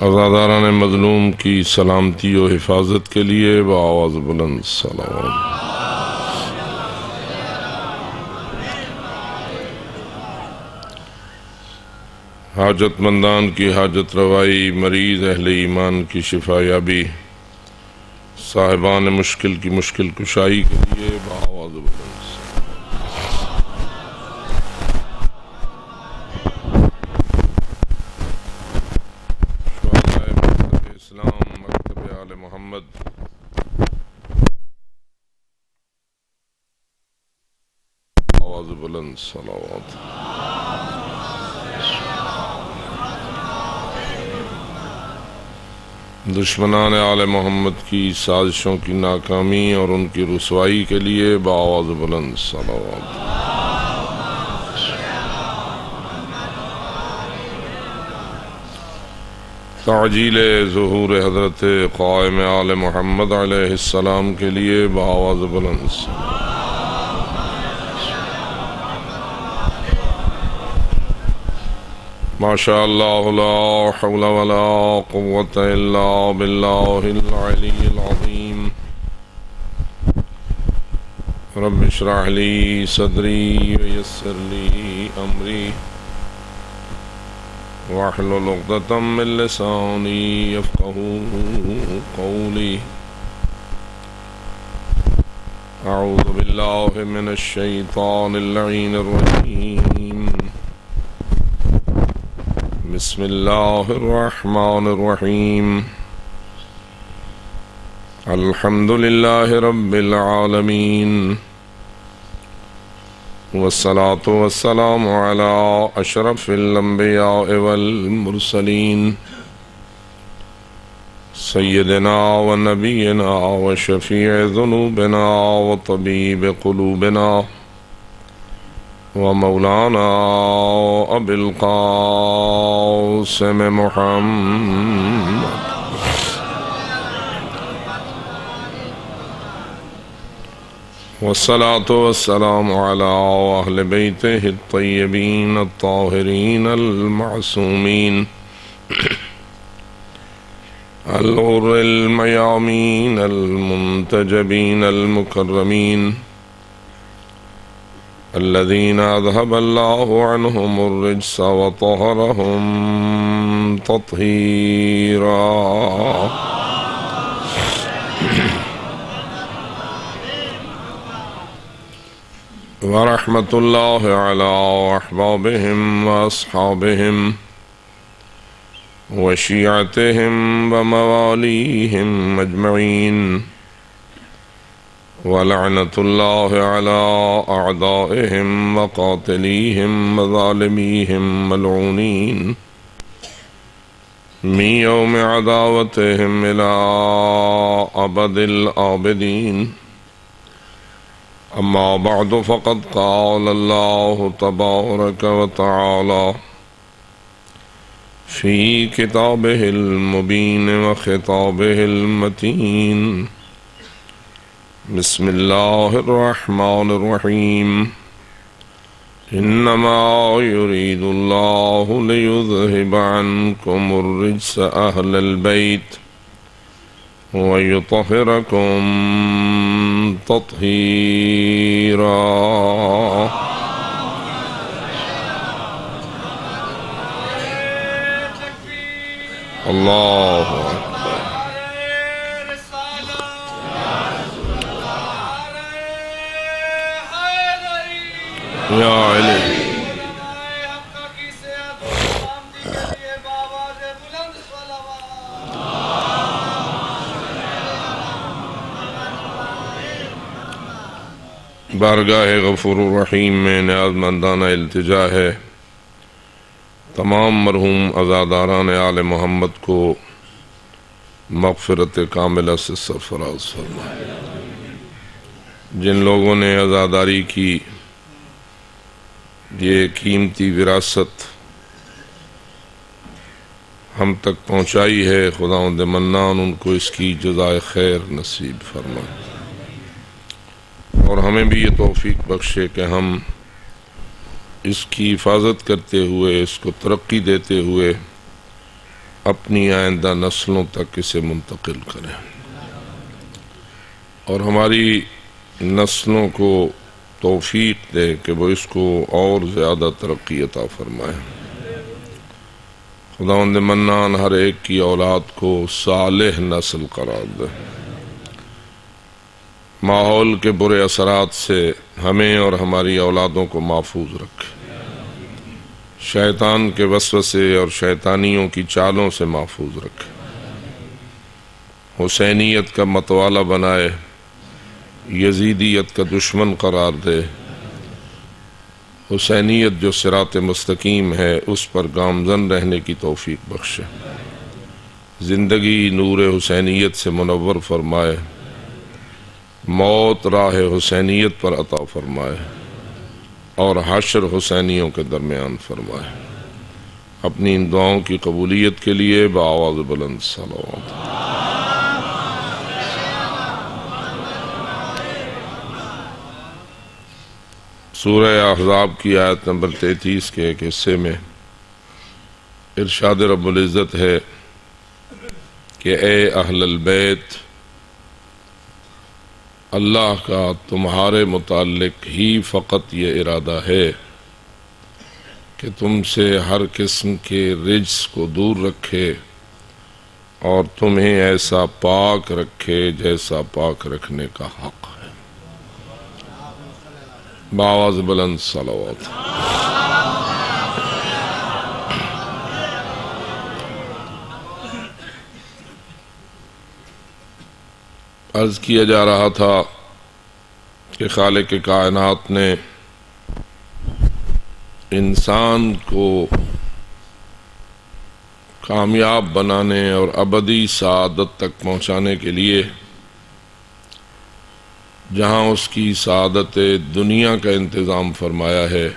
ازاداران مظلوم کی سلامتی و حفاظت کے لیے بآواز بلند سلام حاجت مندان کی حاجت روائی مریض اہل ایمان کی شفا یابی۔ صاحبان مشکل کی مشکل کشائی کے لیے بآواز بلند شہدائے مکتب اسلام مکتب آل محمد آواز بلند صلوات دشمنان آل محمد کی سازشوں کی ناکامی اور ان کی رسوائی کے لیے بآواز بلند صلوات تعجیل ظہور حضرت قائم آل محمد علیہ السلام کے لیے بآواز بلند ما شاء الله لا حول ولا قوة إلا بالله العلي العظيم. رب اشرح لي صدري ويسر لي أمري. واحلل عقدة من لساني يفقه قولي. أعوذ بالله من الشيطان اللعين الرجيم. بسم الله الرحمن الرحيم. الحمد لله رب العالمين. والصلاة والسلام على أشرف الأنبياء والمرسلين. سيدنا ونبينا وشفيع ذنوبنا وطبيب قلوبنا ومولانا أبي القاسم محمد. والصلاة والسلام على أهل بيته الطيبين الطاهرين المعصومين. الغر الميامين المنتجبين المكرمين. الذين أذهب الله عنهم الرجس وطهرهم تطهيرا. ورحمة الله على أحبابهم وأصحابهم وشيعتهم ومواليهم أجمعين. ولعنة الله على أعدائهم وقاتليهم وظالميهم ملعونين. من يوم عداوتهم إلى أبد الآبدين. أما بعد فقد قال الله تبارك وتعالى في كتابه المبين وخطابه المتين. بسم الله الرحمن الرحيم إنما يريد الله ليذهب عنكم الرجس أهل البيت ويطهركم تطهيرا الله أكبر يا علي بارگاہ غفور الرحیم میں نیاز مندانہ التجا ہے۔ تمام مرحوم ازاداران آل محمد کو مغفرت کاملہ سے سرفراز فرمائے۔ جن لوگوں نے ازاداری کی یہ قیمتی وراثت ہم تک پہنچائی ہے خدا منان ان کو اس کی جزائے خیر نصیب فرمائے۔ اور ہمیں بھی یہ توفیق بخشے کہ ہم اس کی حفاظت کرتے ہوئے، اس کو ترقی دیتے ہوئے اپنی آئندہ نسلوں تک اسے منتقل کریں۔ اور ہماری نسلوں کو توفیق دے کہ وہ اس کو اور زیادہ ترقی عطا فرمائے۔ خدا منان ہر ایک کی اولاد کو صالح نسل قرار دے۔ ماحول کے برے اثرات سے ہمیں اور ہماری اولادوں کو محفوظ رکھے شیطان کے وسوسے اور شیطانیوں کی چالوں سے محفوظ رکھے حسینیت کا متوالا بنائے۔ یزیدیت کا دشمن قرار دے۔ حسینیت جو سرات مستقیم ہے، اس پر گامزن رہنے کی توفیق بخشے۔ زندگی نور حسینیت سے منور فرمائے۔ موت راہ حسینیت پر عطا فرمائے۔ اور حشر حسینیوں کے درمیان فرمائے۔ اپنی ان دعاؤں کی قبولیت کے لیے بآواز بلند صلوات۔ سورہ احزاب کی آیت نمبر تینتیس کے ایک حصے میں ارشاد رب العزت ہے کہ اے اہل البیت، اللہ کا تمہارے متعلق ہی فقط یہ ارادہ ہے کہ تم سے ہر قسم کے رجس کو دور رکھے اور تمہیں ایسا پاک رکھے جیسا پاک رکھنے کا حق۔ ہے باواز بلند صلوات۔ عرض کیا جا رہا تھا کہ خالق کائنات نے انسان کو کامیاب بنانے اور ابدی سعادت تک پہنچانے کے لیے جہاں اس کی سعادت دنیا کا انتظام فرمایا ہے،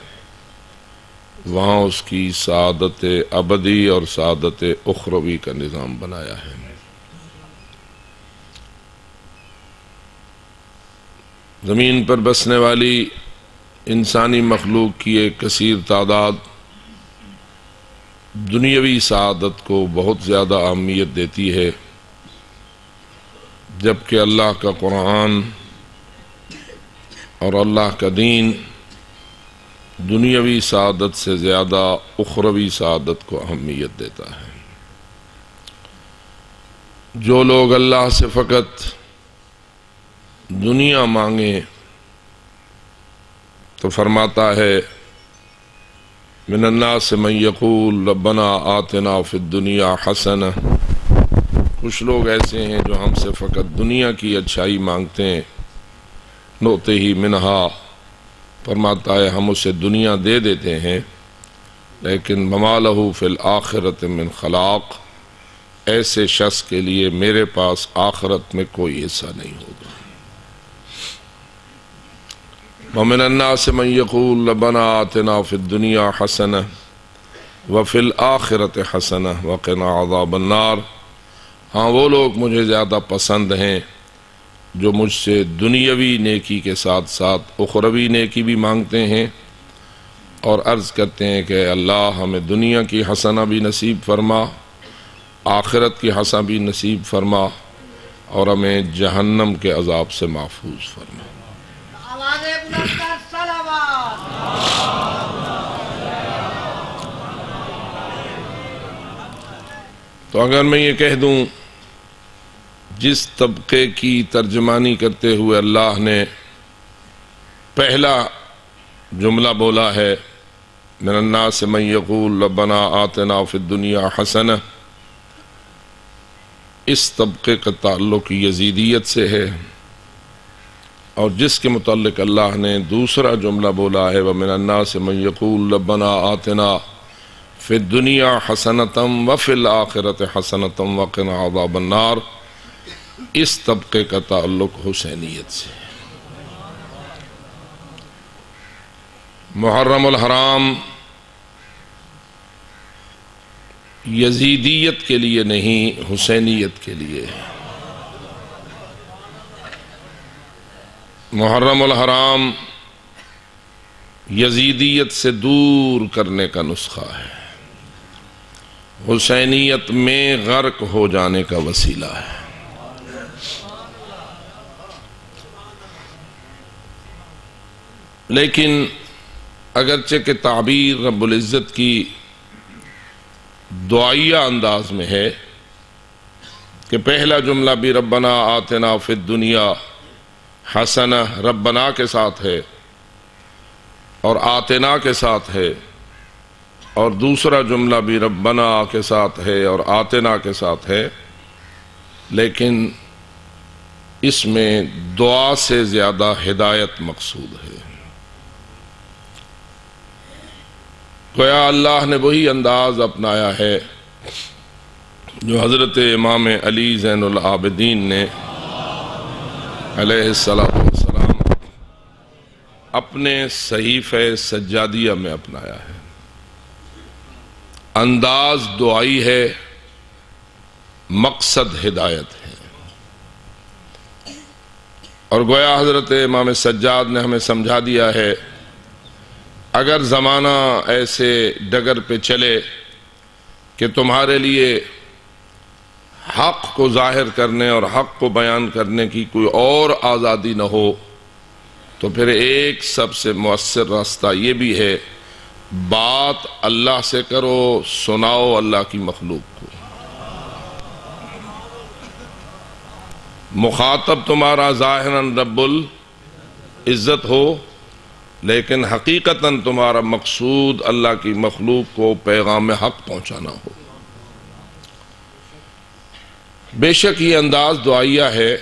وہاں اس کی سعادت ابدی اور سعادت اخروی کا نظام بنایا ہے۔ زمین پر بسنے والی انسانی مخلوق کی ایک کثیر تعداد دنیاوی سعادت کو بہت زیادہ اہمیت دیتی ہے، جبکہ اللہ کا قرآن اور اللہ کا دین دنیاوی سعادت سے زیادہ اخروی سعادت کو اہمیت دیتا ہے۔ جو لوگ اللہ سے فقط دنیا مانگے تو فرماتا ہے، من الناس من یقول، ربنا آتنا فی الدنیا حسن کچھ لوگ ایسے ہیں جو ہم سے فقط دنیا کی اچھائی مانگتے ہیں۔ نوتے ہی منہا۔ فرماتا ہے، ہم اسے دنیا دے دیتے ہیں، لیکن ممالہ فی الآخرت من خلاق۔ ایسے شخص کے لیے میرے پاس آخرت میں کوئی حصہ نہیں ہوگا۔ ومن الناس من يقول لبنا آتنا في الدنيا حسنة وفي الآخرة حسنة وقنا عذاب النار۔ ہاں وہ لوگ مجھے زیادہ پسند ہیں۔ جو مجھ سے دنیاوی نیکی کے ساتھ ساتھ اخروی نیکی بھی مانگتے ہیں اور عرض کرتے ہیں کہ اللہ ہمیں دنیا کی حسنہ بھی نصیب فرما، آخرت کی حسنہ بھی نصیب فرما اور ہمیں جہنم کے عذاب سے محفوظ فرما۔ تو اگر میں یہ کہہ دوں جس طبقے کی ترجمانی کرتے ہوئے اللہ نے پہلا جملہ بولا ہے، من الناس من یقول ربنا آتنا فی الدنیا حسن اس طبقے کا تعلق یزیدیت سے ہے۔ اور جس کے متعلق اللہ نے دوسرا جملہ بولا ہے، وَمِنَ النَّاسِ مَنْ يَقُولُ لَبَّنَا آتِنَا فِي الدُّنِيَا حَسَنَةً وَفِي الْآخِرَةِ حَسَنَةً وَقِنَا عَذَابَ النَّارِ۔ اس طبقے کا تعلق حسینیت سے محرم الحرام یزیدیت کے لیے نہیں، حسینیت کے لیے ہے۔ محرم الحرام یزیدیت سے دور کرنے کا نسخہ ہے۔ حسینیت میں غرق ہو جانے کا وسیلہ ہے۔ لیکن اگرچہ کہ تعبیر رب العزت کی دعائیہ انداز میں ہے کہ پہلا جملہ بھی ربنا آتنا فی الدنیا حسنہ ربنا کے ساتھ ہے اور آتنا کے ساتھ ہے اور دوسرا جملہ بھی ربنا کے ساتھ ہے اور آتنا کے ساتھ ہے لیکن اس میں دعا سے زیادہ ہدایت مقصود ہے گویا اللہ نے وہی انداز اپنایا ہے جو حضرت امام علی زین العابدین نے علیہ السلام اپنے صحیف سجادیہ میں اپنایا ہے۔ انداز دعائی ہے، مقصد ہدایت ہے۔ اور گویا حضرت امام سجاد نے ہمیں سمجھا دیا ہے اگر زمانہ ایسے ڈگر پہ چلے کہ تمہارے لیے حق کو ظاہر کرنے اور حق کو بیان کرنے کی کوئی اور آزادی نہ ہو، تو پھر ایک سب سے مؤثر راستہ یہ بھی ہے، بات اللہ سے کرو، سناؤ اللہ کی مخلوق کو۔ مخاطب تمہارا ظاہراً رب العزت ہو لیکن حقیقتاً تمہارا مقصود اللہ کی مخلوق کو پیغام حق پہنچانا ہو۔ بے شک یہ انداز دعائیہ ہے،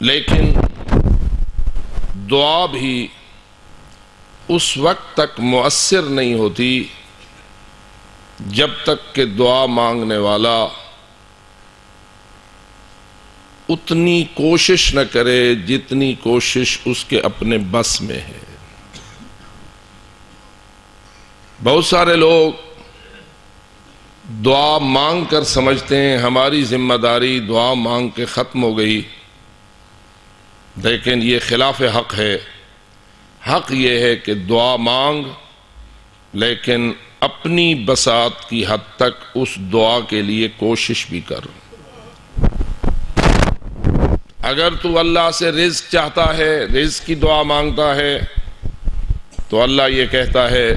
لیکن دعا بھی اس وقت تک مؤثر نہیں ہوتی جب تک کہ دعا مانگنے والا اتنی کوشش نہ کرے جتنی کوشش اس کے اپنے بس میں ہے۔ بہت سارے لوگ دعا مانگ کر سمجھتے ہیں، ہماری ذمہ داری دعا مانگ کے ختم ہو گئی۔ لیکن یہ خلاف حق ہے۔ حق یہ ہے کہ دعا مانگ، لیکن اپنی بسات کی حد تک اس دعا کے لیے کوشش بھی کر۔ اگر تو اللہ سے رزق چاہتا ہے، رزق کی دعا مانگتا ہے، تو اللہ یہ کہتا ہے،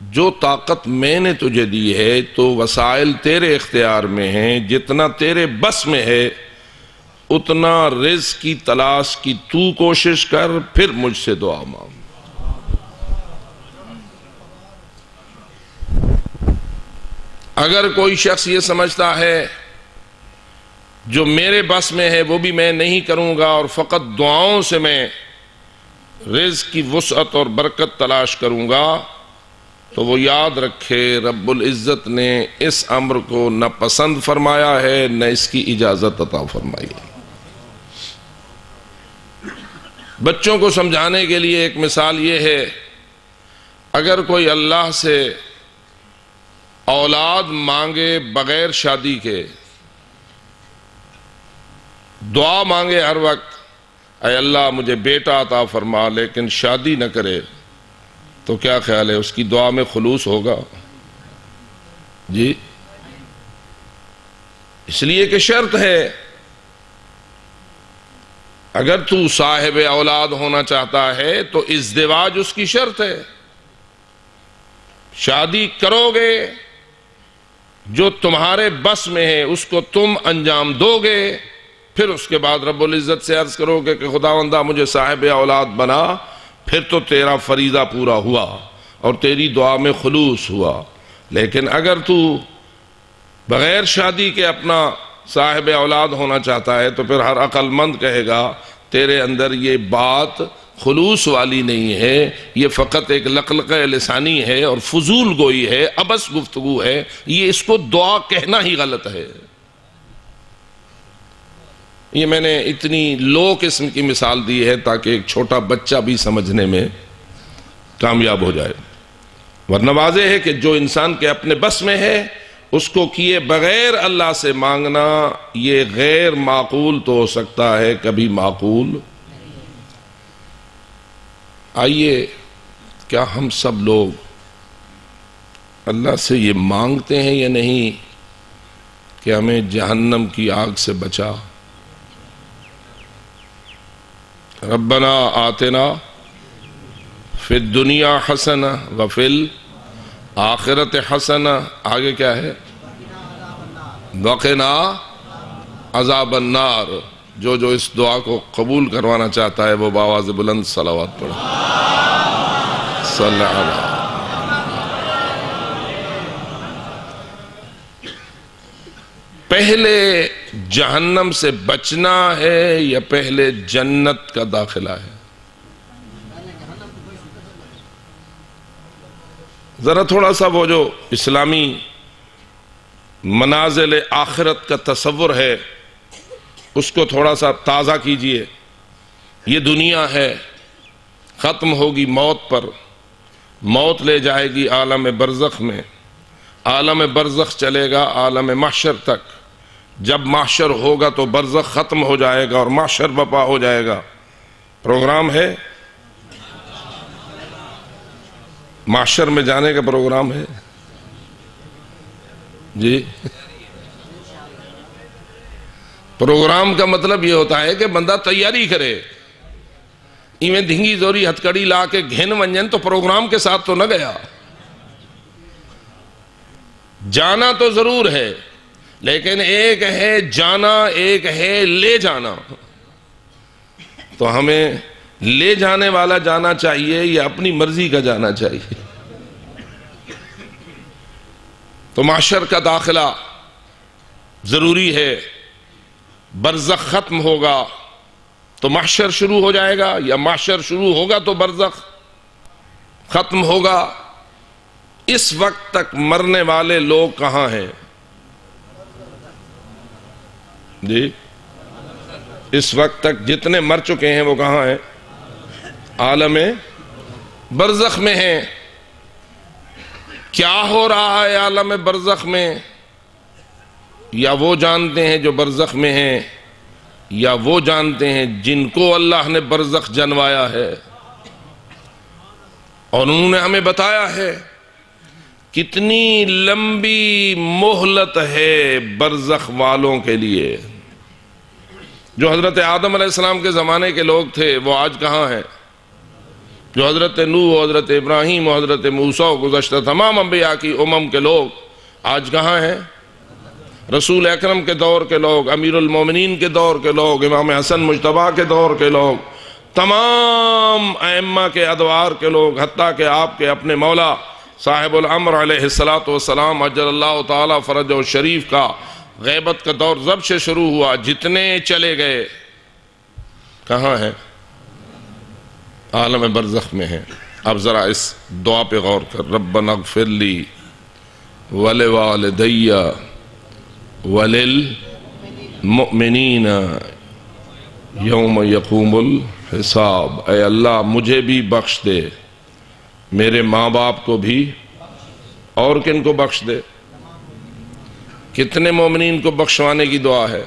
جو طاقت میں نے تجھے دی ہے، تو وسائل تیرے اختیار میں ہیں، جتنا تیرے بس میں ہے، اتنا رزق کی تلاش کی تو کوشش کر، پھر مجھ سے دعا مانگ۔ اگر کوئی شخص یہ سمجھتا ہے جو میرے بس میں ہے وہ بھی میں نہیں کروں گا اور فقط دعاؤں سے میں رزق کی وسعت اور برکت تلاش کروں گا، تو وہ یاد رکھے رب العزت نے اس امر کو نہ پسند فرمایا ہے، نہ اس کی اجازت عطا فرمائی ہے۔ بچوں کو سمجھانے کے لیے ایک مثال یہ ہے، اگر کوئی اللہ سے اولاد مانگے بغیر شادی کے دعا مانگے ہر وقت۔ اے اللہ، مجھے بیٹا عطا فرما، لیکن شادی نہ کرے۔ تو کیا خیال ہے، اس کی دعا میں خلوص ہوگا؟ جی۔ اس لیے کہ شرط ہے، اگر تو صاحب اولاد ہونا چاہتا ہے، تو ازدواج اس کی شرط ہے۔ شادی کرو گے، جو تمہارے بس میں ہے، اس کو تم انجام دو گے۔ پھر اس کے بعد رب العزت سے عرض کرو کہ خدا وندہ مجھے صاحب اولاد بنا، پھر تو تیرا فریضہ پورا ہوا اور تیری دعا میں خلوص ہوا۔ لیکن اگر تو بغیر شادی کے اپنا صاحب اولاد ہونا چاہتا ہے تو پھر ہر عقل مند کہے گا، تیرے اندر یہ بات خلوص والی نہیں ہے، یہ فقط ایک لقلق لسانی ہے اور فضول گوئی ہے، ابس گفتگو ہے، یہ اس کو دعا کہنا ہی غلط ہے۔ یہ میں نے اتنی لو قسم کی مثال دی ہے تاکہ ایک چھوٹا بچہ بھی سمجھنے میں کامیاب ہو جائے۔ ورنہ واضح ہے کہ جو انسان کے اپنے بس میں ہے، اس کو کیے بغیر اللہ سے مانگنا یہ غیر معقول تو ہو سکتا ہے، کبھی معقول۔ آئیے، کیا ہم سب لوگ اللہ سے یہ مانگتے ہیں یا نہیں کہ ہمیں جہنم کی آگ سے بچا؟ ربنا آتنا فی الدنیا حسن وفل آخرت حسن آگے کیا ہے؟ وقنا عذاب النار۔ جو جو اس دعا کو قبول کروانا چاہتا ہے وہ باواز بلند صلوات پڑھا صلی اللہ پہلے جہنم سے بچنا ہے یا پہلے جنت کا داخلہ ہے؟ ذرا تھوڑا سا وہ جو اسلامی منازل آخرت کا تصور ہے، اس کو تھوڑا سا تازہ کیجیے۔ یہ دنیا ہے، ختم ہوگی موت پر۔ موت لے جائے گی عالم برزخ میں۔ عالم برزخ چلے گا عالم محشر تک۔ جب معاشر ہوگا تو برزخ ختم ہو جائے گا اور معاشر بپا ہو جائے گا۔ پروگرام ہے؟ معاشر میں جانے کا پروگرام ہے؟ جی۔ پروگرام کا مطلب یہ ہوتا ہے کہ بندہ تیاری کرے۔ ایویں دھنگی زوری ہتکڑی لا کے گھن ونجن تو پروگرام کے ساتھ تو نہ گیا۔ جانا تو ضرور ہے۔ لیکن ایک ہے جانا، ایک ہے لے جانا۔ تو ہمیں لے جانے والا جانا چاہیے یا اپنی مرضی کا جانا چاہیے؟ تو معاشر کا داخلہ ضروری ہے، برزخ ختم ہوگا تو معاشر شروع ہو جائے گا، یا معاشر شروع ہوگا تو برزخ ختم ہوگا۔ اس وقت تک مرنے والے لوگ کہاں ہیں؟ جی؟ اس وقت تک جتنے مر چکے ہیں وہ کہاں ہیں؟ عالم برزخ میں ہیں۔ کیا ہو رہا ہے عالم برزخ میں؟ یا وہ جانتے ہیں جو برزخ میں ہیں، یا وہ جانتے ہیں جن کو اللہ نے برزخ جنوایا ہے۔ اور انہوں نے ہمیں بتایا ہے۔ کتنی لمبی مہلت ہے برزخ والوں کے لیے۔ جو حضرت آدم علیہ السلام کے زمانے کے لوگ تھے، وہ آج کہاں ہیں؟ جو حضرت نو حضرت ابراہیم حضرت موسیٰ گزشتہ تمام انبیاء کی امم کے لوگ آج کہاں ہیں؟ رسول اکرم کے دور کے لوگ، امیر المومنین کے دور کے لوگ، امام حسن مجتبہ کے دور کے لوگ، تمام ائمہ کے ادوار کے لوگ، حتیٰ کہ آپ کے اپنے مولا صاحب العمر علیہ السلام اجر اللہ تعالی فرج و شریف کا غیبت کا دور زب سے شروع ہوا، جتنے چلے گئے۔ کہاں ہیں؟ عالم برزخ میں ہیں۔ اب ذرا اس دعا پہ غور کر۔ ربنا اغفر لی ولوالدی وللمؤمنین یوم یقوم الحساب۔ اے اللہ، مجھے بھی بخش دے۔ میرے ماں باپ کو بھی اور کن کو بخش دے۔ کتنے مومنین کو بخشوانے کی دعا ہے۔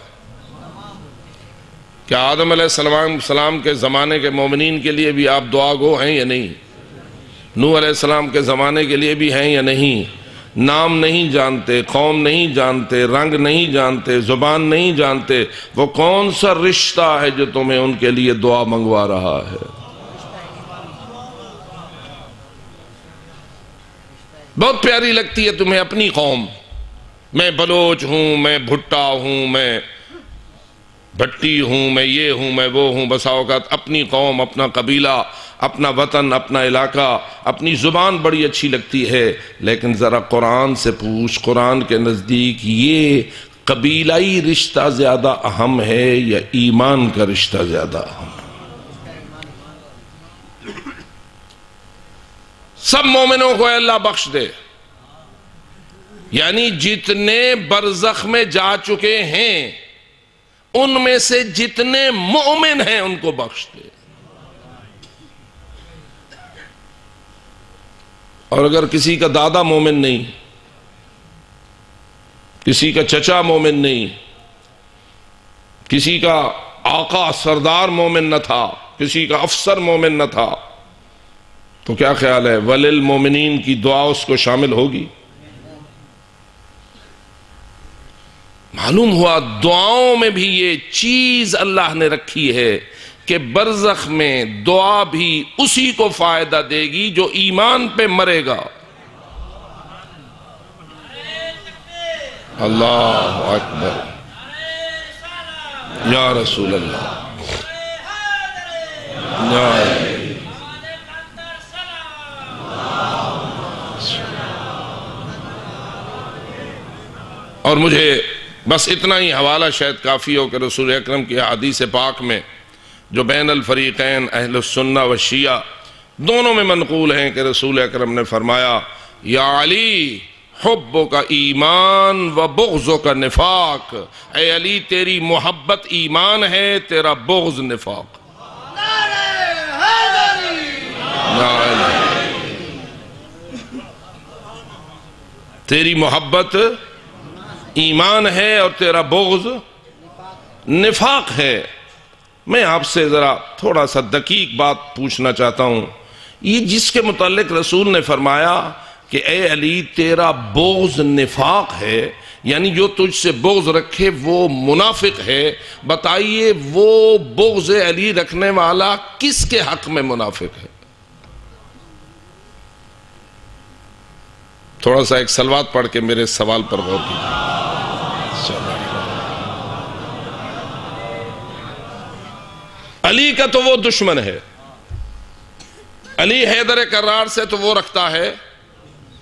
کیا آدم علیہ السلام السلام کے زمانے کے مومنین کے لیے بھی آپ دعا گو ہیں یا نہیں؟ نو علیہ السلام کے زمانے کے لیے بھی ہیں یا نہیں؟ نام نہیں جانتے، قوم نہیں جانتے، رنگ نہیں جانتے، زبان نہیں جانتے۔ وہ کون سا رشتہ ہے جو تمہیں ان کے لیے دعا منگوا رہا ہے؟ بہت پیاری لگتی ہے تمہیں اپنی قوم۔ میں بلوچ ہوں، میں بھٹا ہوں، میں بھٹی ہوں، میں یہ ہوں، میں وہ ہوں۔ بسا اوقات اپنی قوم، اپنا قبیلہ، اپنا وطن، اپنا علاقہ، اپنی زبان بڑی اچھی لگتی ہے۔ لیکن ذرا قرآن سے پوچھ۔ قرآن کے نزدیک یہ قبیلائی رشتہ زیادہ اہم ہے یا ایمان کا رشتہ زیادہ اہم؟ سب مومنوں کو اللہ بخش دے۔ یعنی جتنے برزخ میں جا چکے ہیں، ان میں سے جتنے مومن ہیں ان کو بخش دے۔ اور اگر کسی کا دادا مومن نہیں، کسی کا چچا مومن نہیں، کسی کا آقا سردار مومن نہ تھا، کسی کا افسر مومن نہ تھا تو کیا خیال ہے؟ ولل مومنین کی دعا اس کو شامل ہوگی؟ معلوم ہوا دعاؤں میں بھی یہ چیز اللہ نے رکھی ہے کہ برزخ میں دعا بھی اسی کو فائدہ دے گی جو ایمان پہ مرے گا۔ اللہ اکبر۔ یا رسول اللہ۔ اور مجھے بس اتنا ہی حوالہ شاید کافی ہو کہ رسول اکرم کی حدیث پاک میں جو بین الفریقین، اہل السنہ و شیعہ دونوں میں منقول ہیں کہ رسول اکرم نے فرمایا، یا علی حبوں کا ایمان و بغضوں کا نفاق۔ اے علی، تیری محبت ایمان ہے، تیرا بغض نفاق۔ تیری محبت ایمان ہے اور تیرا بغض نفاق ہے۔ میں آپ سے ذرا تھوڑا سا دقیق بات پوچھنا چاہتا ہوں۔ یہ جس کے متعلق رسول نے فرمایا کہ اے علی، تیرا بغض نفاق ہے یعنی جو تجھ سے بغض رکھے وہ منافق ہے۔ بتائیے وہ بغض علی رکھنے والا کس کے حق میں منافق ہے؟ تھوڑا سا ایک سلوات پڑھ کے میرے سوال پر غور کی علی کا تو وہ دشمن ہے۔ علی حیدر کرار سے تو وہ رکھتا ہے۔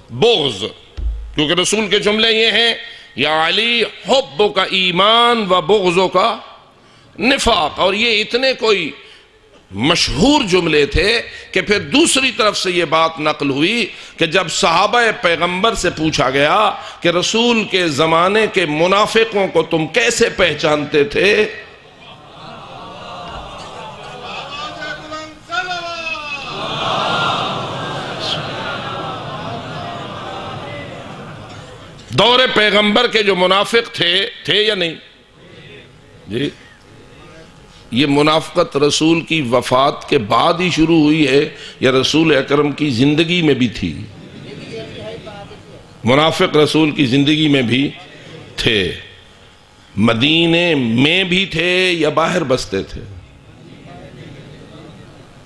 بغض۔ کیونکہ رسول کے جملے یہ ہیں، یا علی حب کا ایمان و بغضوں کا نفاق۔ اور یہ اتنے کوئی مشہور جملے تھے کہ پھر دوسری طرف سے یہ بات نقل ہوئی کہ جب صحابہ پیغمبر سے پوچھا گیا کہ رسول کے زمانے کے منافقوں کو تم کیسے پہچانتے تھے دور پیغمبر کے جو منافق تھے تھے یا نہیں؟ جی یہ منافقت رسول کی وفات کے بعد ہی شروع ہوئی ہے یا رسول اکرم کی زندگی میں بھی تھی؟ منافق رسول کی زندگی میں بھی تھے۔ مدینے میں بھی تھے یا باہر بستے تھے؟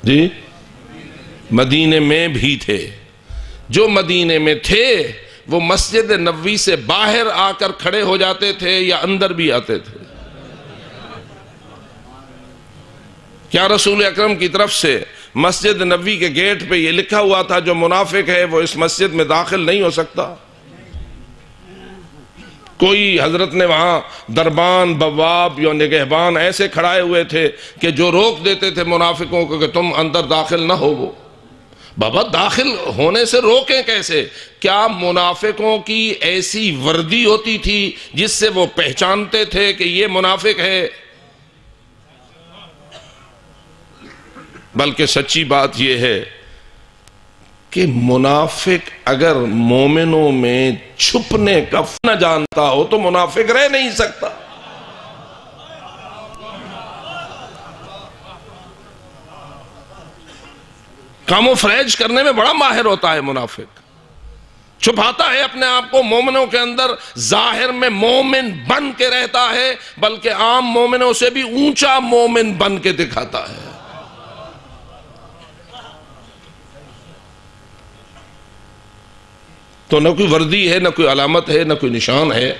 جی مدینے میں بھی تھے۔ جو مدینے میں تھے وہ مسجد نبوی سے باہر آ کر کھڑے ہو جاتے تھے یا اندر بھی آتے تھے؟ کیا رسول اکرم کی طرف سے مسجد نبوی کے گیٹ پہ یہ لکھا ہوا تھا جو منافق ہے وہ اس مسجد میں داخل نہیں ہو سکتا؟ کوئی حضرت نے وہاں دربان، بواب یا نگہبان ایسے کھڑائے ہوئے تھے کہ جو روک دیتے تھے منافقوں کو کہ تم اندر داخل نہ ہو وہ۔ بابا داخل ہونے سے روکیں کیسے؟ کیا منافقوں کی ایسی وردی ہوتی تھی جس سے وہ پہچانتے تھے کہ یہ منافق ہے؟ بلکہ سچی بات یہ ہے کہ منافق اگر مومنوں میں چھپنے کا نہ جانتا ہو تو منافق رہ نہیں سکتا۔ کامو فریج کرنے میں بڑا ماہر ہوتا ہے منافق۔ چھپاتا ہے اپنے آپ کو مومنوں کے اندر، ظاہر میں مومن بن کے رہتا ہے، بلکہ عام مومنوں سے بھی اونچا مومن بن کے دکھاتا ہے۔ تو نہ کوئی وردی ہے، نہ کوئی علامت ہے، نہ کوئی نشان ہے۔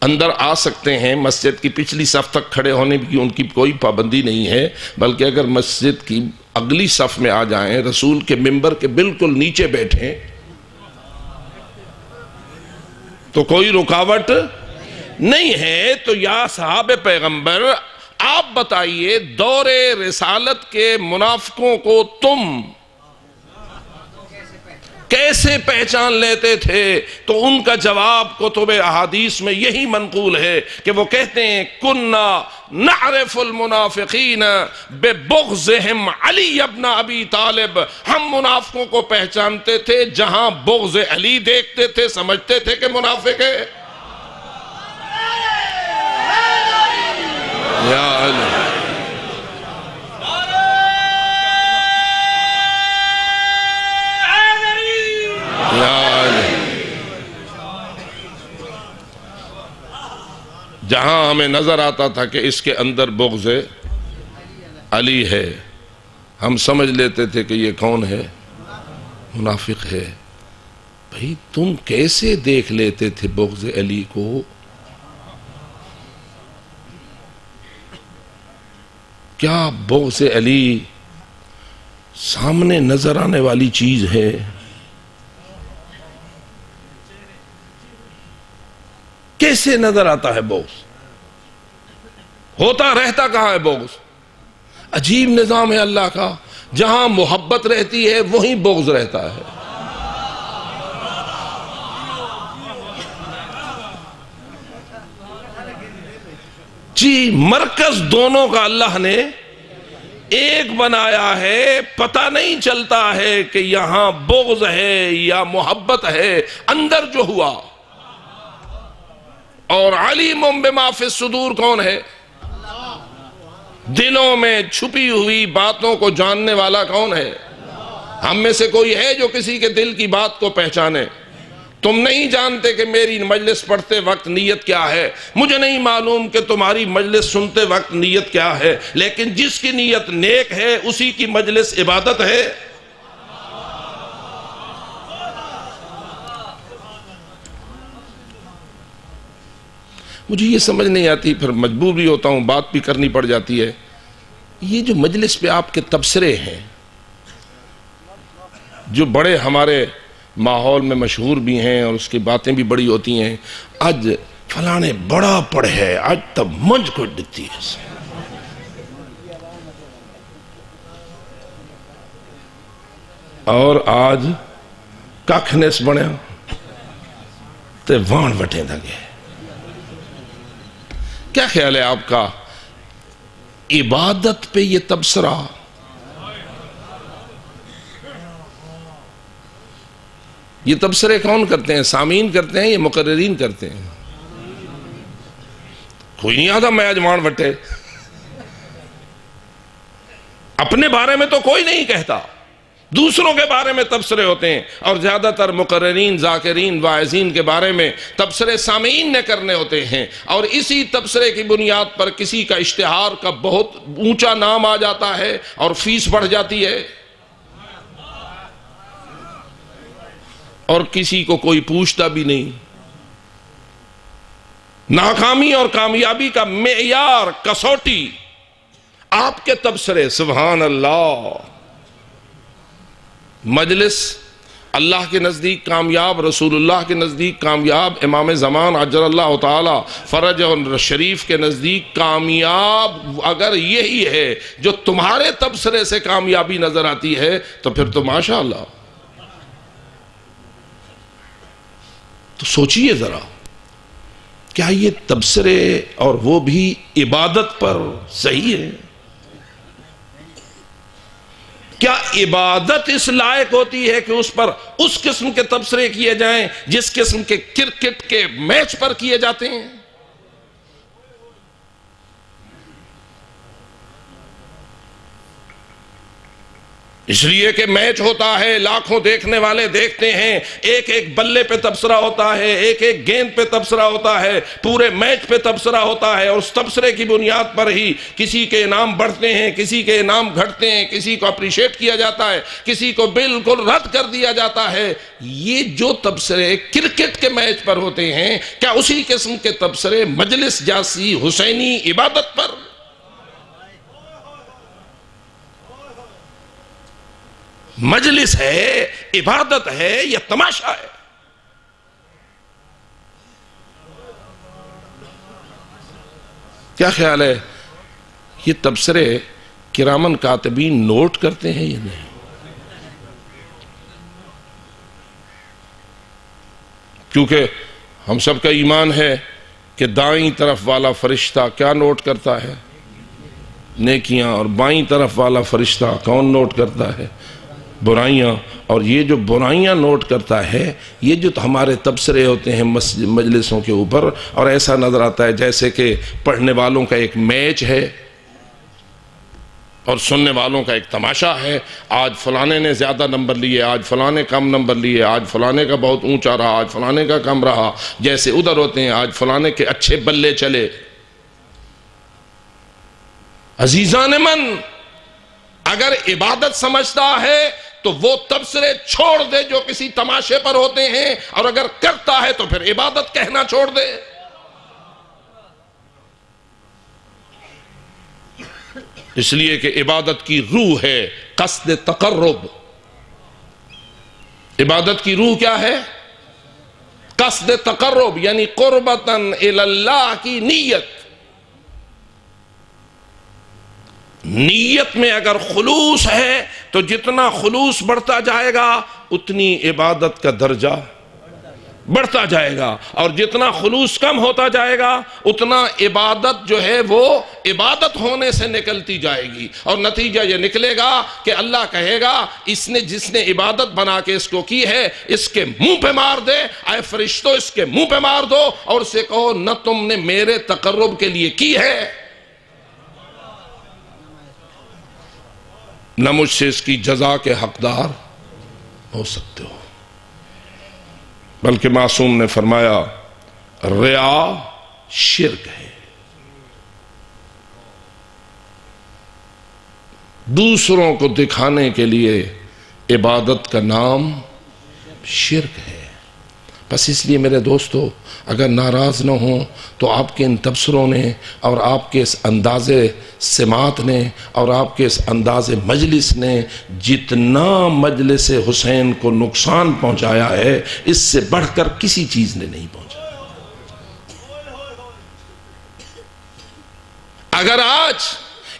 اندر آ سکتے ہیں، مسجد کی پچھلی صف تک کھڑے ہونے کی ان کی کوئی پابندی نہیں ہے، بلکہ اگر مسجد کی اگلی صف میں آ جائیں، رسول کے ممبر کے بالکل نیچے بیٹھیں، تو کوئی رکاوٹ نہیں ہے۔ تو یا صحاب پیغمبر، آپ بتائیے دور رسالت کے منافقوں کو تم کیسے پہچان لیتے تھے؟ تو ان کا جواب کتب احادیث میں یہی منقول ہے کہ وہ کہتے ہیں کننا نعرف المنافقین بے بغضہم علی ابن ابی طالب۔ ہم منافقوں کو پہچانتے تھے، جہاں بغض علی دیکھتے تھے، سمجھتے تھے کہ منافق ہے۔ یا علی جہاں ہمیں نظر آتا تھا کہ اس کے اندر بغض علی ہے۔ ہم سمجھ لیتے تھے کہ یہ کون ہے؟ منافق ہے۔ بھئی تم کیسے دیکھ لیتے تھے بغض علی کو؟ کیا بغض علی سامنے نظر آنے والی چیز ہے؟ کیسے نظر آتا ہے بغض ہوتا رہتا کہاں ہے بغض عجیب نظام ہے اللہ کا، جہاں محبت رہتی ہے وہیں بغض رہتا ہے۔ جی مرکز دونوں کا اللہ نے ایک بنایا ہے، پتہ نہیں چلتا ہے کہ یہاں بغض ہے یا محبت ہے، اندر جو ہوا۔ اور علیم بما فی الصدور کون ہے؟ دلوں میں چھپی ہوئی باتوں کو جاننے والا کون ہے؟ ہم میں سے کوئی ہے جو کسی کے دل کی بات کو پہچانے؟ تم نہیں جانتے کہ میری مجلس پڑھتے وقت نیت کیا ہے؟ مجھے نہیں معلوم کہ تمہاری مجلس سنتے وقت نیت کیا ہے، لیکن جس کی نیت نیک ہے، اسی کی مجلس عبادت ہے۔ مجھے یہ سمجھ نہیں آتی، پھر مجبور بھی ہوتا ہوں، بات بھی کرنی پڑ جاتی ہے۔ یہ جو مجلس پہ آپ کے تبصرے ہیں، جو بڑے ہمارے ماحول میں مشہور بھی ہیں اور اس کی باتیں بھی بڑی ہوتی ہیں، آج فلانے بڑا پڑھ ہے، آج تب منج کو ڈکتی ہے۔ اور آج کھنس بڑھیا تو وان وٹے دگے کیا خیال ہے آپ کا؟ عبادت پہ یہ تبصرہ۔ یہ تبصرے کون کرتے ہیں؟ سامین کرتے ہیں یا مقررین کرتے ہیں؟ کوئی نہیں آتا میں اجمان وٹے۔ اپنے بارے میں تو کوئی نہیں کہتا۔ دوسروں کے بارے میں تبصرے ہوتے ہیں اور زیادہ تر مقررین، ذاکرین، واعظین کے بارے میں تبصرے سامعین نے کرنے ہوتے ہیں اور اسی تبصرے کی بنیاد پر کسی کا اشتہار کا بہت اونچا نام آ جاتا ہے اور فیس بڑھ جاتی ہے۔ اور کسی کو کوئی پوچھتا بھی نہیں۔ ناکامی اور کامیابی کا معیار، کسوٹی، آپ کے تبصرے، سبحان اللہ۔ مجلس اللہ کے نزدیک کامیاب، رسول اللہ کے نزدیک کامیاب، امام زمان، عجر اللہ تعالی، فرج اور شریف کے نزدیک کامیاب، اگر یہی ہے جو تمہارے تبصرے سے کامیابی نظر آتی ہے، تو پھر تو ماشاء اللہ تو سوچئے ذرا، کیا یہ تبصرے اور وہ بھی عبادت پر صحیح ہے کیا عبادت اس لائق ہوتی ہے کہ اس پر اس قسم کے تبصرے کیے جائیں جس قسم کے کرکٹ کے میچ پر کیے جاتے ہیں؟ اس لیے کہ میچ ہوتا ہے، لاکھوں دیکھنے والے دیکھتے ہیں، ایک ایک بلے پہ تبصرہ ہوتا ہے، ایک ایک گیند پہ تبصرہ ہوتا ہے، پورے میچ پہ تبصرہ ہوتا ہے اور اس تبصرے کی بنیاد پر ہی کسی کے انعام بڑھتے ہیں، کسی کے انعام گھٹتے ہیں، کسی کو اپریشیٹ کیا جاتا ہے، کسی کو بالکل رد کر دیا جاتا ہے۔ یہ جو تبصرے کرکٹ کے میچ پر ہوتے ہیں، کیا اسی قسم کے تبصرے مجلس جاسی حسینی عبادت پر؟ مجلس ہے، عبادت ہے یا تماشا ہے؟ کیا خیال ہے یہ تبصرے کرامن کاتبین نوٹ کرتے ہیں یا نہیں؟ کیونکہ ہم سب کا ایمان ہے کہ دائیں طرف والا فرشتہ کیا نوٹ کرتا ہے؟ نیکیاں اور بائیں طرف والا فرشتہ کون نوٹ کرتا ہے؟ برائیاں اور یہ جو برائیاں نوٹ کرتا ہے، یہ جو ہمارے تبصرے ہوتے ہیں مجلسوں کے اوپر، اور ایسا نظر آتا ہے جیسے کہ پڑھنے والوں کا ایک میچ ہے اور سننے والوں کا ایک تماشا ہے، آج فلانے نے زیادہ نمبر لیے، آج فلانے کم نمبر لیے، آج فلانے کا بہت اونچا رہا، آج فلانے کا کم رہا، جیسے ادھر ہوتے ہیں، آج فلانے کے اچھے بلے چلے۔ عزیزان من، اگر عبادت سمجھتا ہے تو وہ تبصرے چھوڑ دے جو کسی تماشے پر ہوتے ہیں اور اگر کرتا ہے تو پھر عبادت کہنا چھوڑ دے۔ اس لیے کہ عبادت کی روح ہے قصد تقرب۔ عبادت کی روح کیا ہے؟ قصد تقرب یعنی قربتاً اللہ کی نیت۔ نیت میں اگر خلوص ہے تو جتنا خلوص بڑھتا جائے گا، اتنی عبادت کا درجہ بڑھتا جائے گا۔ اور جتنا خلوص کم ہوتا جائے گا، اتنا عبادت جو ہے وہ عبادت ہونے سے نکلتی جائے گی۔ اور نتیجہ یہ نکلے گا کہ اللہ کہے گا، اس نے جس نے عبادت بنا کے اس کو کی ہے، اس کے منہ پہ مار دے۔ اے فرشتو، اس کے منہ پہ مار دو۔ اور اسے کہو، نہ تم نے میرے تقرب کے لیے کی ہے۔ نہ مجھ سے اس کی جزا کے حقدار ہو سکتے ہو۔ بلکہ معصوم نے فرمایا، ریا شرک ہے۔ دوسروں کو دکھانے کے لیے عبادت کا نام شرک ہے۔ بس اس لیے میرے دوستو، اگر ناراض نہ ہوں تو آپ کے ان تبصروں نے اور آپ کے اس انداز سماعت نے اور آپ کے اس انداز مجلس نے جتنا مجلس حسین کو نقصان پہنچایا ہے، اس سے بڑھ کر کسی چیز نے نہیں پہنچا۔ اگر آج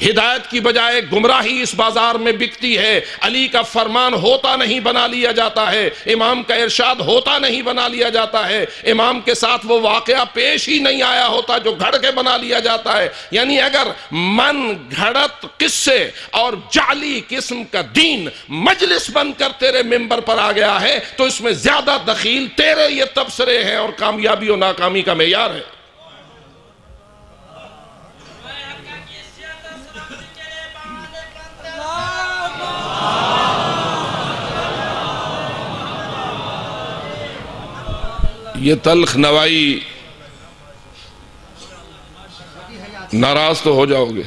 ہدایت کی بجائے گمراہی اس بازار میں بکتی ہے۔ علی کا فرمان ہوتا نہیں بنا لیا جاتا ہے۔ امام کا ارشاد ہوتا نہیں بنا لیا جاتا ہے۔ امام کے ساتھ وہ واقعہ پیش ہی نہیں آیا ہوتا جو گھڑ کے بنا لیا جاتا ہے۔ یعنی اگر من گھڑت قصے اور جعلی قسم کا دین مجلس بن کر تیرے ممبر پر آ گیا ہے تو اس میں زیادہ دخیل تیرے یہ تبصرے ہیں اور کامیابی و ناکامی کا معیار ہے۔ یہ تلخ نوائی ناراض تو ہو جاؤ گے۔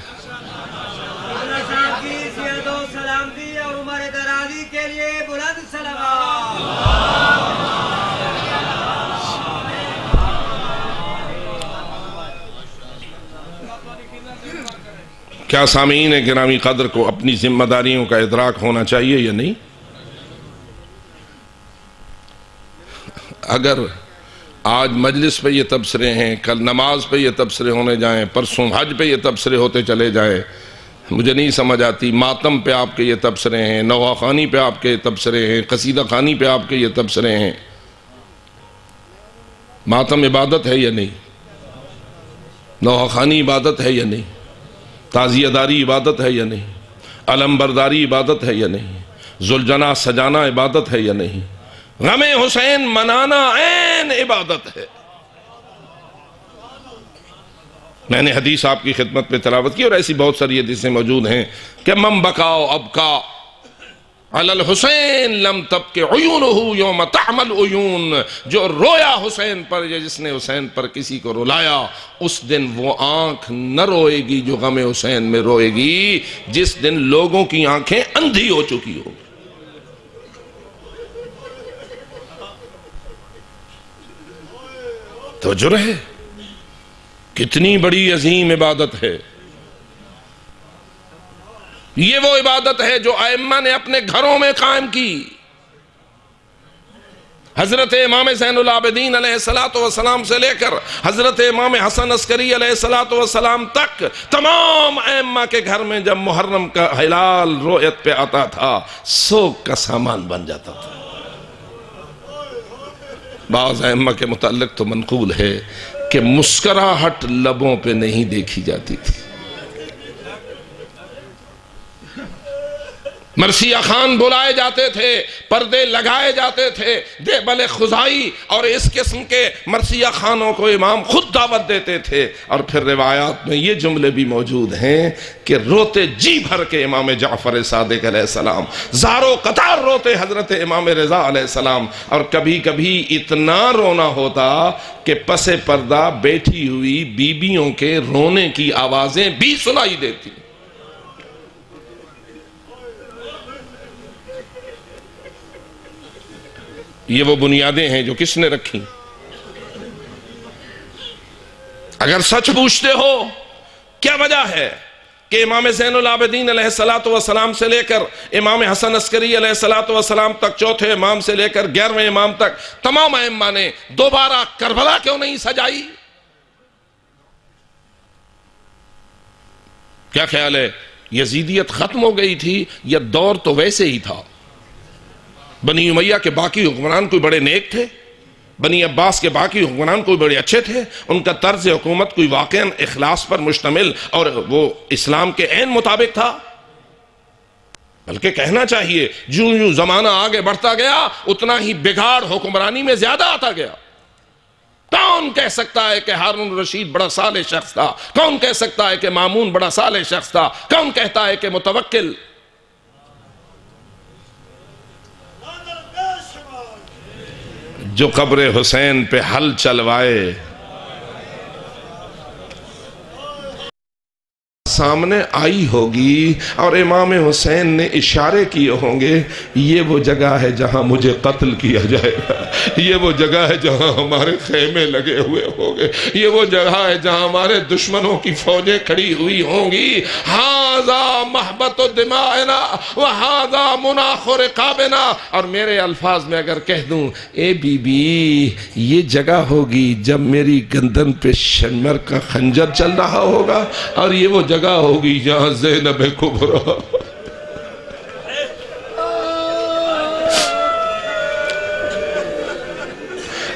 کیا سامعین گرامی قدر کو اپنی ذمہ داریوں کا ادراک ہونا چاہیے یا نہیں؟ اگر آج مجلس پہ یہ تبصرے ہیں، کل نماز پہ یہ تبصرے ہونے جائیں، پرسوں حج پہ یہ تبصرے ہوتے چلے جائیں۔ مجھے نہیں سمجھ آتی، ماتم پہ آپ کے یہ تبصرے ہیں نوا خانی پہ آپ کے یہ تبصرے ہیں، قصیدہ خانی پہ آپ کے یہ تبصرے ہیں۔ ماتم عبادت ہے یا نہیں؟ نوحہ خانی عبادت ہے یا نہیں؟ تازیہ داری عبادت ہے یا نہیں؟ علم برداری عبادت ہے یا نہیں؟ زلجنا سجانا عبادت ہے یا نہیں؟ غم حسین منانا این عبادت ہے۔ میں نے حدیث آپ کی خدمت میں تلاوت کی اور ایسی بہت ساری حدیثیں موجود ہیں کہ مم بکاؤ اب کا الحسین لم تب کے یوم تعمل عیون۔ جو رویا حسین پر یا جس نے حسین پر کسی کو رولایا اس دن وہ آنکھ نہ روئے گی جو غم حسین میں روئے گی، جس دن لوگوں کی آنکھیں اندھی ہو چکی ہو تو رہے کتنی بڑی عظیم عبادت ہے۔ یہ وہ عبادت ہے جو ائمہ نے اپنے گھروں میں قائم کی۔ حضرت امام زین العابدین علیہ السلام سے لے کر حضرت امام حسن عسکری علیہ السلام تک تمام ائمہ کے گھر میں جب محرم کا حلال رویت پہ آتا تھا سوک کا سامان بن جاتا تھا۔ بعض ائمہ کے متعلق تو منقول ہے کہ مسکراہٹ لبوں پہ نہیں دیکھی جاتی تھی۔ مرسیہ خان بلائے جاتے تھے، پردے لگائے جاتے تھے، دے خزائی اور اس قسم کے مرسیہ خانوں کو امام خود دعوت دیتے تھے۔ اور پھر روایات میں یہ جملے بھی موجود ہیں کہ روتے جی بھر کے امام جعفر صادق علیہ السلام زارو قطار روتے حضرت امام رضا علیہ السلام۔ اور کبھی کبھی اتنا رونا ہوتا کہ پس پردہ بیٹھی ہوئی بیبیوں کے رونے کی آوازیں بھی سنائی دیتی۔ یہ وہ بنیادیں ہیں جو کس نے رکھی اگر سچ پوچھتے ہو، کیا وجہ ہے کہ امام زین العابدین علیہ السلام سے لے کر امام حسن عسکری علیہ السلام تک، چوتھے امام سے لے کر گیارہویں امام تک، تمام امام نے دوبارہ کربلا کیوں نہیں سجائی؟ کیا خیال ہے، یزیدیت ختم ہو گئی تھی یا دور تو ویسے ہی تھا؟ بنی امیہ کے باقی حکمران کوئی بڑے نیک تھے؟ بنی عباس کے باقی حکمران کوئی بڑے اچھے تھے؟ ان کا طرز حکومت کوئی واقع اخلاص پر مشتمل اور وہ اسلام کے عین مطابق تھا؟ بلکہ کہنا چاہیے جو جو زمانہ آگے بڑھتا گیا، اتنا ہی بگاڑ حکمرانی میں زیادہ آتا گیا۔ کون کہہ سکتا ہے کہ ہارون رشید بڑا سال شخص تھا؟ کون کہہ سکتا ہے کہ مامون بڑا سال شخص تھا؟ کون کہتا ہے کہ متوکل جو قبر حسین پہ حل چلوائے سامنے آئی ہوگی اور امام حسین نے اشارے کیے ہوں گے، یہ وہ جگہ ہے جہاں مجھے قتل کیا جائے گا۔ یہ وہ جگہ ہے جہاں ہمارے خیمے لگے ہوئے ہوں گے۔ یہ وہ جگہ ہے جہاں ہمارے دشمنوں کی فوجیں کھڑی ہوئی ہوں گی۔ ہاضا محبت و دماغنا وہاضا مناخ و رقابنا۔ اور میرے الفاظ میں اگر کہہ دوں، اے بی بی، یہ جگہ ہوگی جب میری گندن پہ شمر کا خنجر چل رہا ہوگا۔ اور یہ وہ جگہ ہوگی جہاں زینب کبرا؟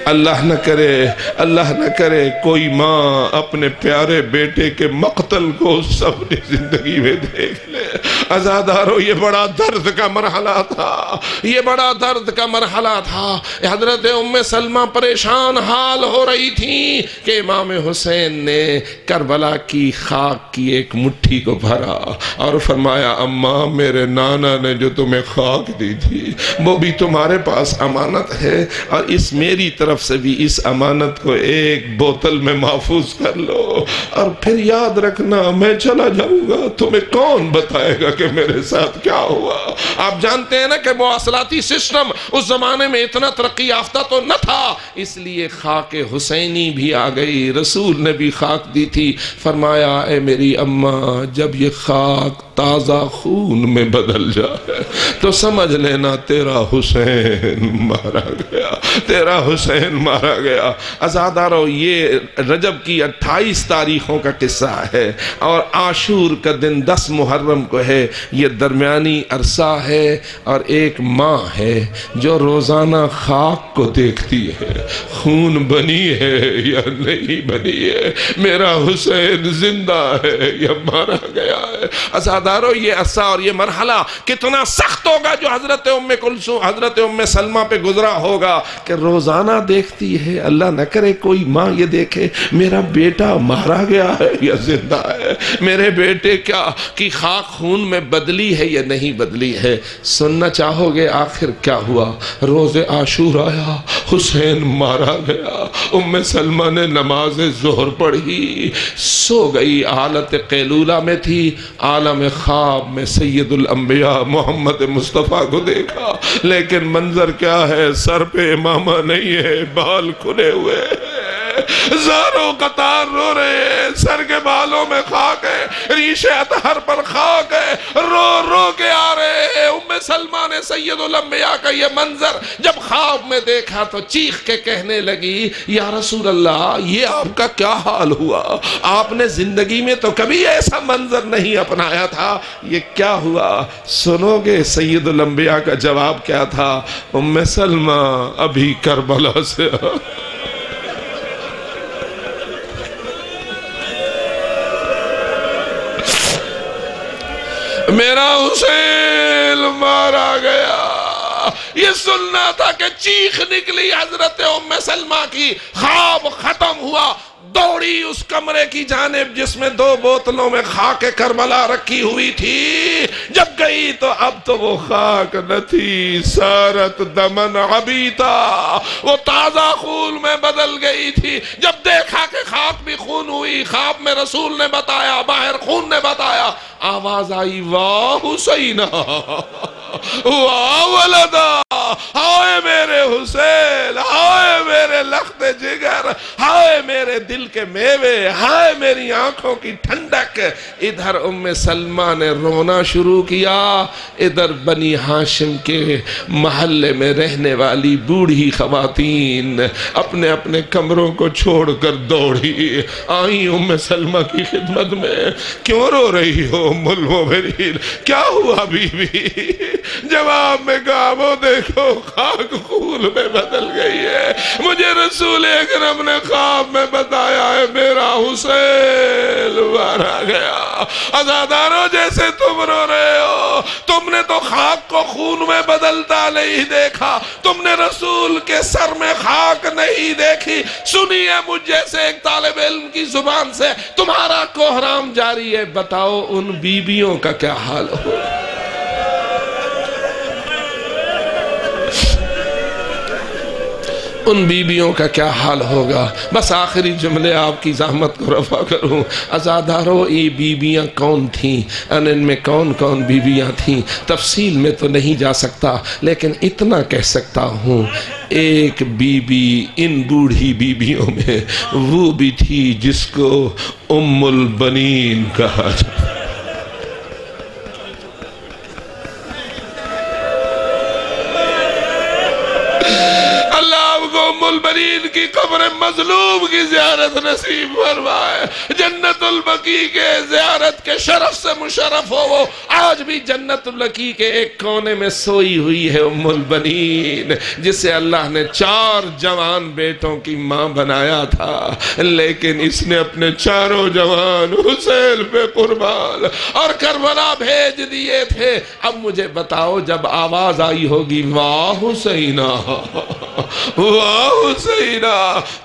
اللہ نہ کرے، اللہ نہ کرے کوئی ماں اپنے پیارے بیٹے کے مقتل کو سب نے زندگی میں دیکھ لے۔ ازادارو یہ بڑا درد کا مرحلہ تھا، یہ بڑا درد کا مرحلہ تھا۔ حضرت ام سلمہ، پریشان حال ہو رہی تھی کہ امام حسین نے کربلا کی خاک کی ایک مٹھی کو بھرا اور فرمایا، اماں، میرے نانا نے جو تمہیں خاک دی تھی، وہ بھی تمہارے پاس امانت ہے اور اس میری طرف سے بھی اس امانت کو ایک بوتل میں محفوظ کر لو۔ اور پھر یاد رکھنا، میں چلا جاؤں گا، تمہیں کون بتائے گا کہ میرے ساتھ کیا ہوا؟ آپ جانتے ہیں نا کہ مواصلاتی سسٹم اس زمانے میں اتنا ترقی یافتہ تو نہ تھا، اس لیے خاک حسینی بھی آ گئی، رسول نے بھی خاک دی تھی۔ فرمایا، اے میری اماں، جب یہ خاک تازہ خون میں بدل جائے تو سمجھ لینا تیرا حسین مارا گیا، تیرا حسین مارا گیا۔ ازادارو یہ رجب کی اٹھائیس تاریخوں کا قصہ ہے اور آشور کا دن دس محرم کو ہے۔ یہ درمیانی عرصہ ہے اور ایک ماں ہے جو روزانہ خاک کو دیکھتی ہے۔ خون بنی ہے یا نہیں بنی ہے؟ میرا حسین زندہ ہے یا مارا گیا ہے؟ ازادارو، یہ عرصہ اور یہ مرحلہ کتنا سخت ہوگا جو حضرت ام کلسو حضرت ام سلمہ پہ گزرا ہوگا کہ روزانہ دیکھتی ہے۔ اللہ نہ کرے کوئی ماں یہ دیکھے، میرا بیٹا مارا گیا ہے یا زندہ ہے؟ میرے بیٹے کیا، کی خاک خون میں بدلی ہے یا نہیں بدلی ہے؟ سننا چاہو گے آخر کیا ہوا؟ روز عاشور آیا، حسین مارا گیا، ام سلمہ نے نماز ظہر پڑھی۔ سو گئی، حالت قیلولہ میں تھی، عالم خواب میں سید الانبیاء محمد مصطفیٰ کو دیکھا۔ لیکن منظر کیا ہے؟ سر پہ امامہ نہیں ہے، بال کھلے ہوئے زاروں قطار رو رہے ہیں، سر کے بالوں میں خاک ہے۔ ریش اتحر پر خاک ہے۔ رو رو کے آ رہے ہیں۔ ام سلمہ نے سید الانبیاء کا یہ منظر جب خواب میں دیکھا تو چیخ کے کہنے لگی، یا رسول اللہ، یہ آپ کا کیا حال ہوا؟ آپ نے زندگی میں تو کبھی ایسا منظر نہیں اپنایا تھا۔ یہ کیا ہوا؟ سنو گے سید الانبیاء کا جواب کیا تھا۔ ام سلمہ، ابھی کربلا سے۔ میرا حسین مارا گیا۔ یہ سننا تھا کہ چیخ نکلی حضرت ام سلمہ کی، خواب ختم ہوا۔ دوڑی اس کمرے کی جانب جس میں دو بوتلوں میں خاک کربلا رکھی ہوئی تھی۔ جب گئی تو اب تو وہ خاک نہ تھی۔ سارت دمن عبیتا۔ وہ تازہ خون میں بدل گئی تھی۔ جب دیکھا کہ خاک بھی خون ہوئی، خواب میں رسول نے بتایا، باہر خون نے بتایا، آواز آئی، واہ حسینہ واہ ولدہ ہائے میرے حسین، ہائے میرے لخت جگر، ہائے میرے دل کے میوے، ہائے میری آنکھوں کی ٹھنڈک۔ ادھر ام سلمہ نے رونا شروع کیا، ادھر بنی حاشم کے محلے میں رہنے والی بوڑھی خواتین اپنے اپنے کمروں کو چھوڑ کر دوڑی۔ آئی ام سلمہ کی خدمت میں۔ کیوں رو رہی ہو ام المومنین؟ کیا ہوا بی بی جواب میں کہا، وہ دیکھو، خاک خون میں بدل گئی ہے۔ مجھے رسول اکرم نے خواب میں بتایا ہے میرا حسین؟ مارا گیا۔ ازاداروں جیسے تم رو رہے ہو۔ تم نے تو خاک کو خون میں بدلتا نہیں دیکھا۔ تم نے رسول کے سر میں خاک نہیں دیکھی۔ سنی ہے مجھ جیسے ایک طالب علم کی زبان سے تمہارا کوہرام جاری ہے۔ بتاؤ ان بیبیوں کا کیا حال ہو؟ ان بیبیوں کا کیا حال ہوگا؟ بس آخری جملے آپ کی زحمت کو رفع کروں۔ ازادارو یہ بیبیاں کون تھیں؟ ان میں کون کون بیبیاں تھیں؟ تفصیل میں تو نہیں جا سکتا، لیکن اتنا کہہ سکتا ہوں۔ ایک بی بی ان بوڑھی بیبیوں میں، وہ بھی تھی جس کو ام البنین کہا جاتا۔ البرین کی قبر مظلوم کی زیارت نصیب فرمائے۔ جنت البقی کے زیارت کے شرف سے مشرف ہو وہ۔ آج بھی جنت البقی کے ایک کونے میں سوئی ہوئی ہے ام البنین، جسے اللہ نے چار جوان بیٹوں کی ماں بنایا تھا۔ لیکن اس نے اپنے چاروں جوان حسین پہ قربان اور کربلا بھیج دیے تھے۔ اب مجھے بتاؤ، جب آواز آئی ہوگی، واہ حسینہ! واہ حسینہ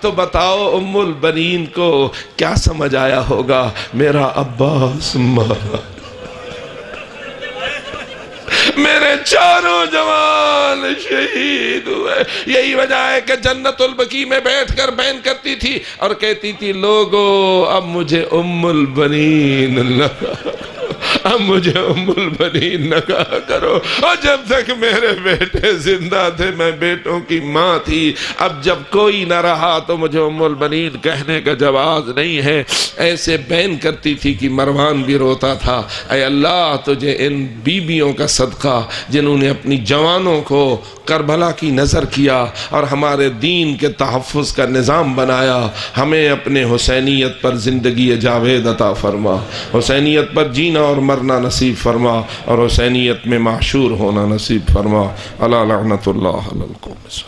تو بتاؤ ام البنین کو کیا سمجھ آیا ہوگا؟ میرا عباس مارا میرے چاروں جوان شہید ہوئے۔ یہی وجہ ہے کہ جنت البقی میں بیٹھ کر بین کرتی تھی اور کہتی تھی، لوگو، اب مجھے ام البنین لگا۔ اب مجھے ام البنین نہ کہا کرو۔ اور جب تک میرے بیٹے زندہ تھے، میں بیٹوں کی ماں تھی۔ اب جب کوئی نہ رہا تو مجھے ام البنین کہنے کا جواز نہیں ہے۔ ایسے بین کرتی تھی کہ مروان بھی روتا تھا۔ اے اللہ، تجھے ان بیبیوں کا صدقہ جنہوں نے اپنی جوانوں کو کربلا کی نظر کیا اور ہمارے دین کے تحفظ کا نظام بنایا، ہمیں اپنے حسینیت پر زندگی جاوید عطا فرما، حسینیت پر جینا اور مرنا نصیب فرما اور حسینیت میں معشور ہونا نصیب فرما۔ اللہ لعنت اللہ علیہ